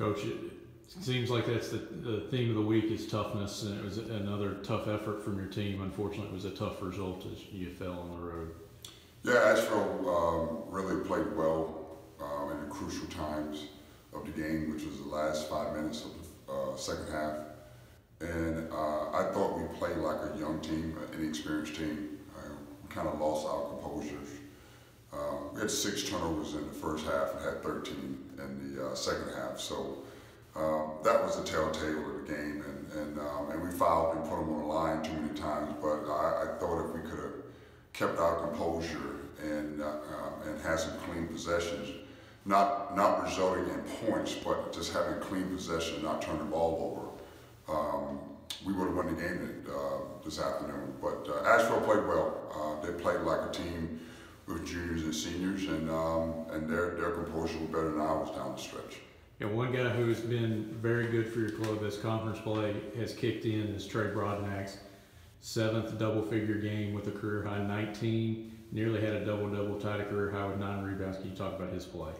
Coach, it seems like that's the, the theme of the week is toughness, and it was another tough effort from your team. Unfortunately, it was a tough result as you fell on the road. Yeah, Asheville um, really played well um, in the crucial times of the game, which was the last five minutes of the uh, second half. And uh, I thought we played like a young team, an inexperienced team. Uh, we kind of lost our composure. Uh, we had six turnovers in the first half and had 13 in the uh, second half. So um, that was the telltale of the game. And, and, um, and we fouled and put them on the line too many times. But I, I thought if we could have kept our composure and, uh, um, and had some clean possessions, not, not resulting in points, but just having clean possession, and not turning the ball over, um, we would have won the game uh, this afternoon. But uh, Asheville played well. Uh, they played like a team with juniors and seniors, and um, and their their composure was better than ours down the stretch. Yeah, one guy who's been very good for your club as conference play has kicked in is Trae Broadnax. Seventh double-figure game with a career high 19. Nearly had a double-double, tied a career high with nine rebounds. Can you talk about his play?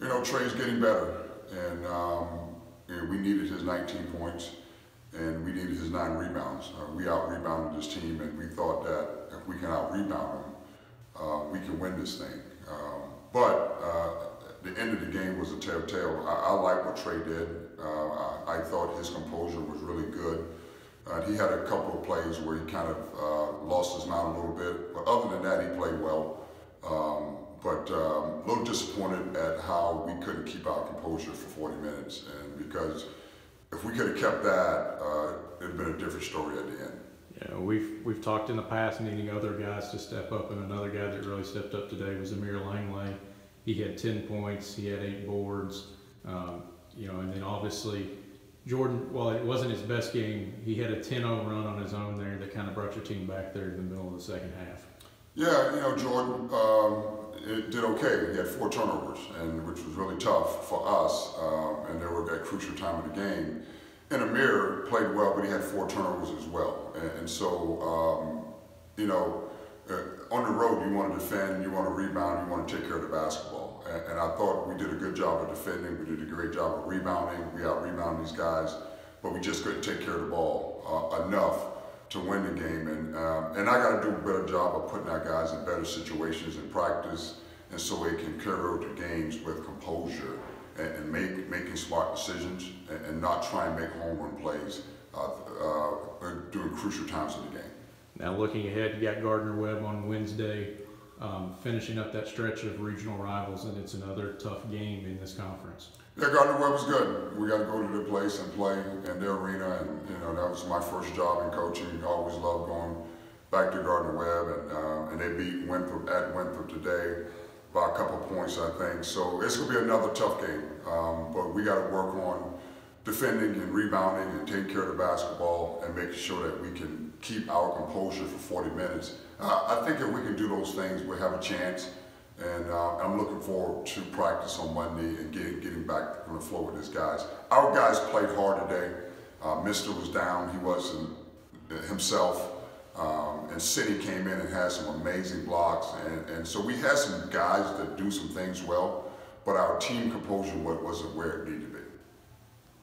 You know, Trae's getting better, and, um, and we needed his 19 points, and we needed his nine rebounds. Uh, we out-rebounded this team, and we thought that if we can out-rebound them, uh, we can win this thing. Um, but uh, the end of the game was a telltale. I, I like what Trae did. Uh, I, I, thought his composure was really good. Uh, he had a couple of plays where he kind of uh, lost his mind a little bit, but other than that, he played well. Um, but um, a little disappointed at how we couldn't keep our composure for 40 minutes, and because if we could have kept that, uh, it'd been a different story at the end. Yeah, we've we've talked in the past needing other guys to step up, and another guy that really stepped up today was Amir Langley. He had 10 points, he had eight boards, um, you know, and then obviously Jordan, while it wasn't his best game, he had a 10-0 run on his own there that kind of brought your team back there in the middle of the second half. Yeah, you know, Jordan um, it did okay. He had four turnovers, and which was really tough for us, um, and they were at crucial time of the game. And Amir played well, but he had four turnovers as well. And, and so, um, you know, uh, on the road, you want to defend, you want to rebound, you want to take care of the basketball. And, and, I thought we did a good job of defending. We did a great job of rebounding. We out rebounded these guys, but we just couldn't take care of the ball uh, enough to win the game. And um, and I got to do a better job of putting our guys in better situations in practice, and so they can carry out the games with composure and, and make making smart decisions and, and, not try and make home run plays uh, uh, during crucial times of the game. Now looking ahead, you got Gardner Webb on Wednesday, um, finishing up that stretch of regional rivals, and it's another tough game in this conference. Yeah, Gardner Webb was good. We got to go to their place and play in their arena, and you know that was my first job in coaching. I always loved going back to Gardner Webb, and uh, and they beat Winthrop at Winthrop today by a couple points, I think. So it's going to be another tough game, um, but we got to work on defending and rebounding and taking care of the basketball and making sure that we can keep our composure for 40 minutes. Uh, I think if we can do those things, we'll have a chance. And uh, I'm looking forward to practice on Monday and getting, getting back on the floor with these guys. Our guys played hard today. Uh, Mister was down. He wasn't himself. Um, and City came in and had some amazing blocks. And, and so we had some guys that do some things well, but our team composure wasn't where it needed